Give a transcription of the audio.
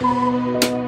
Música